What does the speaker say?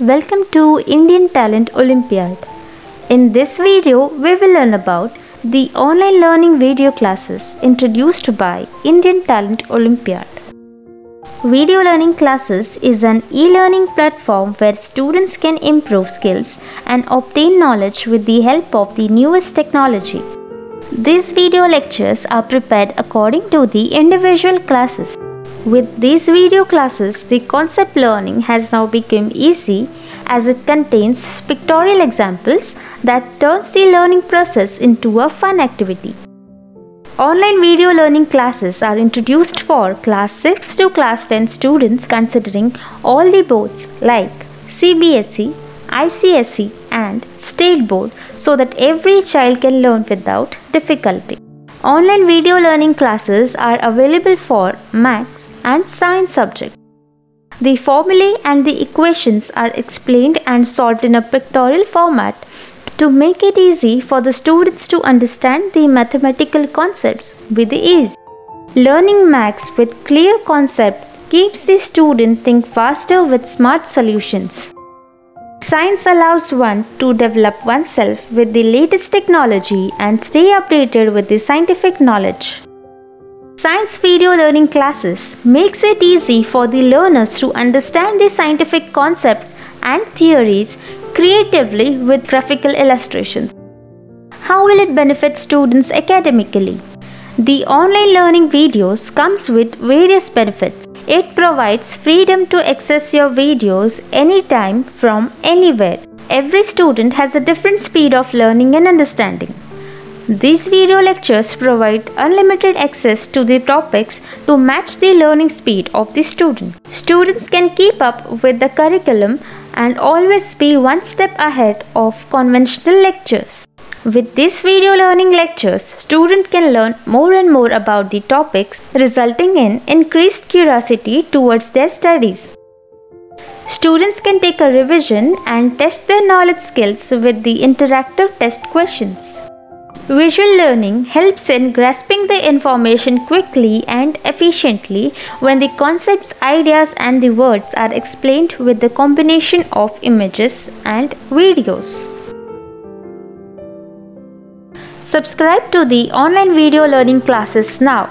Welcome to Indian Talent Olympiad. In this video, we will learn about the online learning video classes introduced by Indian Talent Olympiad. Video learning classes is an e-learning platform where students can improve skills and obtain knowledge with the help of the newest technology. These video lectures are prepared according to the individual classes. With these video classes, the concept learning has now become easy as it contains pictorial examples that turns the learning process into a fun activity. Online video learning classes are introduced for class 6 to class 10 students considering all the boards like CBSE, ICSE and State Board so that every child can learn without difficulty. Online video learning classes are available for Maths and Science subjects. The formulae and the equations are explained and solved in a pictorial format to make it easy for the students to understand the mathematical concepts with ease. Learning maths with clear concepts keeps the student think faster with smart solutions. Science allows one to develop oneself with the latest technology and stay updated with the scientific knowledge. Science video learning classes makes it easy for the learners to understand the scientific concepts and theories creatively with graphical illustrations. How will it benefit students academically? The online learning videos comes with various benefits. It provides freedom to access your videos anytime from anywhere. Every student has a different speed of learning and understanding. These video lectures provide unlimited access to the topics to match the learning speed of the student. Students can keep up with the curriculum and always be one step ahead of conventional lectures. With these video learning lectures, students can learn more and more about the topics, resulting in increased curiosity towards their studies. Students can take a revision and test their knowledge skills with the interactive test questions. Visual learning helps in grasping the information quickly and efficiently when the concepts, ideas, and the words are explained with the combination of images and videos. Subscribe to the online video learning classes now.